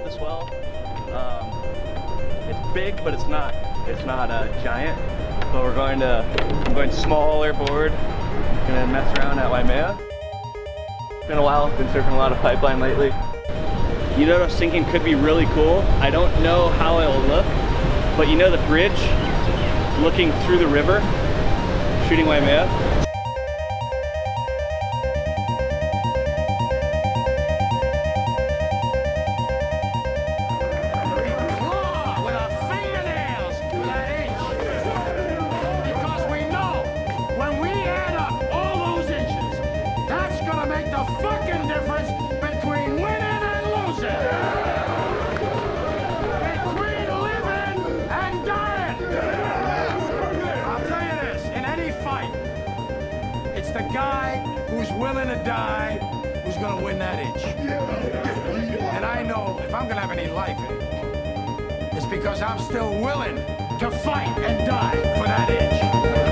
up the swell. Um, it's big, but it's not it's not uh, giant. But we're going to I'm going smaller board. Gonna mess around at Waimea. Been a while. Been surfing a lot of pipeline lately. You know, what I was thinking could be really cool. I don't know how it'll look, but you know the bridge looking through the river, shooting Waimea. To die who's gonna win that inch. And I know if I'm gonna have any life in it, it's because I'm still willing to fight and die for that inch.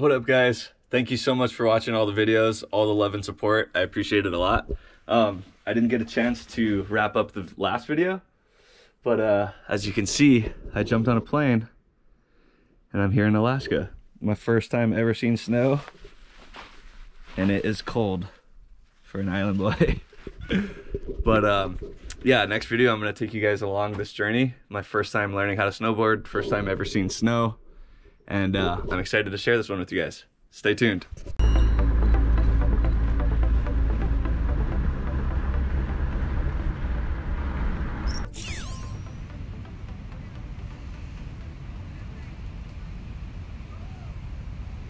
What up, guys? Thank you so much for watching all the videos, all the love and support. I appreciate it a lot. Um, I didn't get a chance to wrap up the last video, but uh, as you can see, I jumped on a plane and I'm here in Alaska. My first time ever seeing snow, and it is cold for an island boy. but um, yeah, next video I'm gonna take you guys along this journey. My first time learning how to snowboard, first time ever seeing snow, and uh, I'm excited to share this one with you guys. Stay tuned.